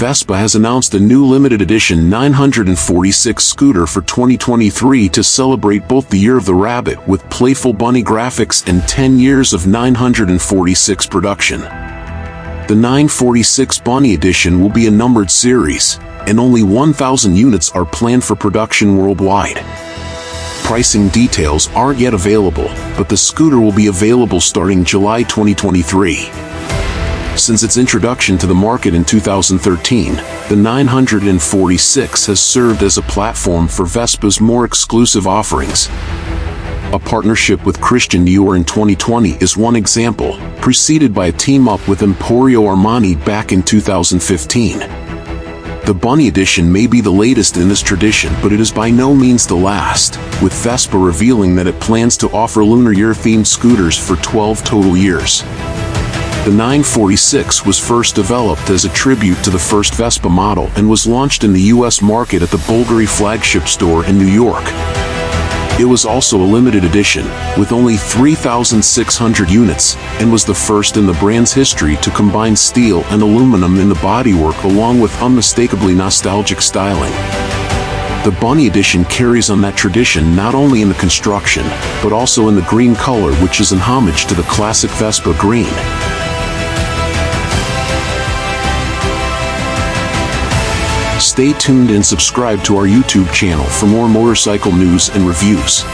Vespa has announced a new limited edition 946 scooter for 2023 to celebrate both the Year of the Rabbit with playful bunny graphics and 10 years of 946 production. The 946 Bunny Edition will be a numbered series, and only 1,000 units are planned for production worldwide. Pricing details aren't yet available, but the scooter will be available starting July 2023. Since its introduction to the market in 2013, the 946 has served as a platform for Vespa's more exclusive offerings. A partnership with Christian Dior in 2020 is one example, preceded by a team-up with Emporio Armani back in 2015. The Bunny Edition may be the latest in this tradition but it is by no means the last, with Vespa revealing that it plans to offer Lunar Year-themed scooters for 12 total years. The 946 was first developed as a tribute to the first Vespa model and was launched in the US market at the Bulgari flagship store in New York. It was also a limited edition, with only 3,600 units, and was the first in the brand's history to combine steel and aluminum in the bodywork along with unmistakably nostalgic styling. The Bunny Edition carries on that tradition not only in the construction, but also in the green color which is an homage to the classic Vespa green. Stay tuned and subscribe to our YouTube channel for more motorcycle news and reviews.